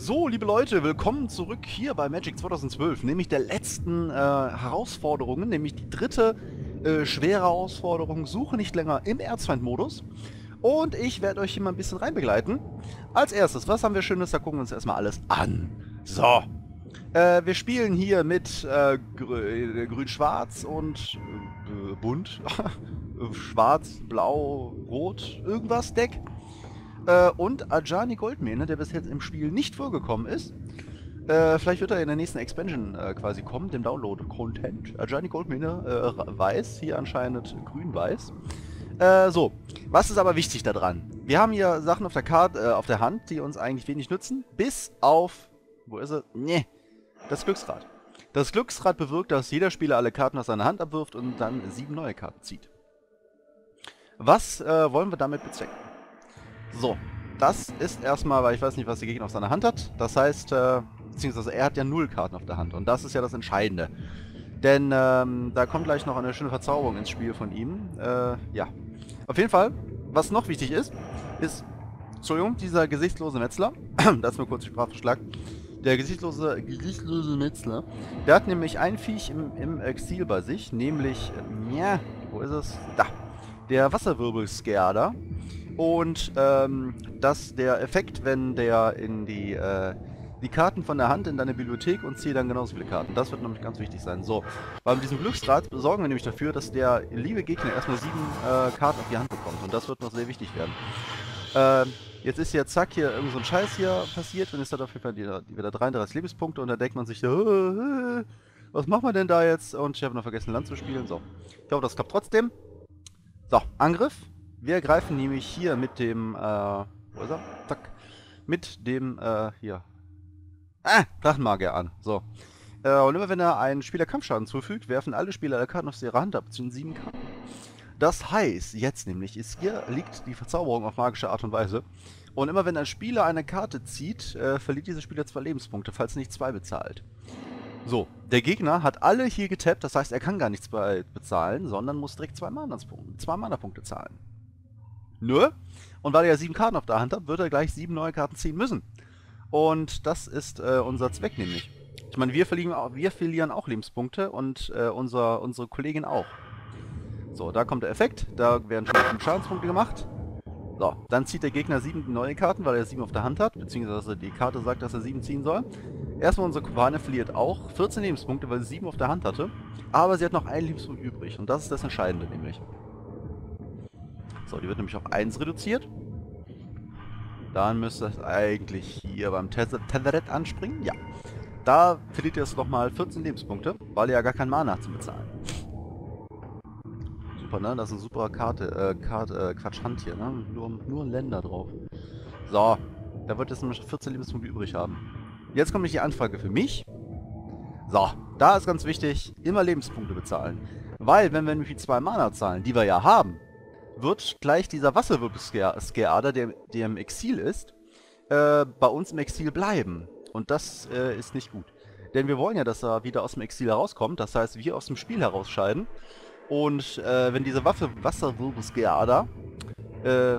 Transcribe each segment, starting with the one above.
So, liebe Leute, willkommen zurück hier bei Magic 2012, nämlich der letzten äh, Herausforderungen, nämlich die dritte äh, schwere Herausforderung, Suche nicht länger im Erzfeind-Modus. Und ich werde euch hier mal ein bisschen reinbegleiten. Als erstes, was haben wir Schönes? Da gucken wir uns erstmal alles an. So. Äh, wir spielen hier mit äh, grü Grün-Schwarz und äh, bunt. Schwarz, Blau, Rot, irgendwas Deck. Äh, und Ajani Goldmähne, der bis jetzt im Spiel nicht vorgekommen ist. Äh, vielleicht wird er in der nächsten Expansion äh, quasi kommen, dem Download-Content. Ajani Goldmähne äh, weiß, hier anscheinend grün-weiß. Äh, so, was ist aber wichtig daran? Wir haben hier Sachen auf der Karte, äh, auf der Hand, die uns eigentlich wenig nützen, bis auf, wo ist er? Nee, das Glücksrad. Das Glücksrad bewirkt, dass jeder Spieler alle Karten aus seiner Hand abwirft und dann sieben neue Karten zieht. Was äh, wollen wir damit bezwecken? So, das ist erstmal, weil ich weiß nicht, was der Gegner auf seiner Hand hat. Das heißt, äh, beziehungsweise er hat ja null Karten auf der Hand und das ist ja das Entscheidende. Denn ähm, da kommt gleich noch eine schöne Verzauberung ins Spiel von ihm. Äh, ja. Auf jeden Fall, was noch wichtig ist, ist, Entschuldigung, dieser gesichtslose Metzler, da ist mir kurz die Sprache verschlagt, der gesichtslose, gesichtslose Metzler, der hat nämlich ein Viech im, im Exil bei sich, nämlich, ja, wo ist es? Da, der Wasserwirbelskerder. Und ähm, dass der Effekt, wenn der in die, äh, die Karten von der Hand in deine Bibliothek und ziehe dann genauso viele Karten. Das wird nämlich ganz wichtig sein. So, mit diesem Glücksrad sorgen wir nämlich dafür, dass der liebe Gegner erstmal sieben äh, Karten auf die Hand bekommt. Und das wird noch sehr wichtig werden. Ähm, jetzt ist ja zack hier irgend so ein Scheiß hier passiert und ist hat auf jeden Fall wieder 33 Lebenspunkte und da denkt man sich, äh, äh, was machen wir denn da jetzt? Und ich habe noch vergessen Land zu spielen. So, ich hoffe, das klappt trotzdem. So, Angriff. Wir greifen nämlich hier mit dem, äh, wo ist er? Zack. Mit dem, äh, hier. Ah, Drachenmagier an. So. Äh, und immer wenn er einen Spieler Kampfschaden zufügt, werfen alle Spieler alle Karten aus ihrer Hand ab, beziehungsweise sieben Karten. Das heißt, jetzt nämlich, ist hier liegt die Verzauberung auf magische Art und Weise. Und immer wenn ein Spieler eine Karte zieht, äh, verliert dieser Spieler zwei Lebenspunkte, falls nicht zwei bezahlt. So, der Gegner hat alle hier getappt, das heißt, er kann gar nichts bezahlen, sondern muss direkt zwei Mana-Punkte Mana zahlen. Nö. Und weil er ja sieben Karten auf der Hand hat, wird er gleich sieben neue Karten ziehen müssen. Und das ist äh, unser Zweck nämlich. Ich meine, wir verlieren, auch, wir verlieren auch Lebenspunkte und äh, unser, unsere Kollegin auch. So, da kommt der Effekt. Da werden schon Schadenspunkte gemacht. So, dann zieht der Gegner sieben neue Karten, weil er sieben auf der Hand hat, beziehungsweise die Karte sagt, dass er sieben ziehen soll. Erstmal unsere Kubane verliert auch 14 Lebenspunkte, weil sie sieben auf der Hand hatte. Aber sie hat noch einen Lebenspunkt übrig und das ist das Entscheidende nämlich. So, die wird nämlich auf 1 reduziert. Dann müsste es eigentlich hier beim Tetheret anspringen. Ja. Da verliert ihr es nochmal 14 Lebenspunkte, weil ihr ja gar kein Mana zu bezahlen. Super, ne? Das ist eine super Karte, äh, Karte, äh, Quatsch, Hand hier, ne? Nur, nur Länder drauf. So, da wird jetzt nämlich 14 Lebenspunkte übrig haben. Jetzt kommt nicht die Anfrage für mich. So, da ist ganz wichtig, immer Lebenspunkte bezahlen. Weil, wenn wir nämlich zwei Mana zahlen, die wir ja haben, wird gleich dieser Wasserwirbelskeader, der, der im Exil ist, äh, bei uns im Exil bleiben. Und das äh, ist nicht gut. Denn wir wollen ja, dass er wieder aus dem Exil herauskommt. Das heißt, wir aus dem Spiel herausscheiden. Und äh, wenn diese Waffe Wasserwirbelskeader äh,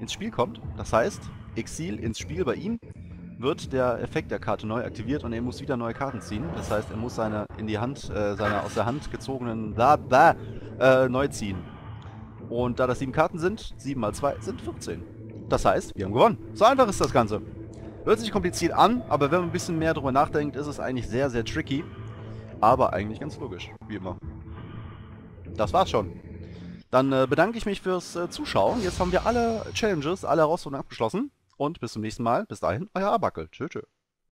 ins Spiel kommt, das heißt, Exil ins Spiel bei ihm, wird der Effekt der Karte neu aktiviert und er muss wieder neue Karten ziehen. Das heißt, er muss seine in die Hand, äh, seine aus der Hand gezogenen bla bla äh, neu ziehen. Und da das sieben Karten sind, 7 mal 2 sind 14. Das heißt, wir haben gewonnen. So einfach ist das Ganze. Hört sich kompliziert an, aber wenn man ein bisschen mehr drüber nachdenkt, ist es eigentlich sehr, sehr tricky. Aber eigentlich ganz logisch, wie immer. Das war's schon. Dann äh, bedanke ich mich fürs äh, Zuschauen. Jetzt haben wir alle Challenges, alle Herausforderungen abgeschlossen. Und bis zum nächsten Mal. Bis dahin, euer Abackel. Tschö, tschö.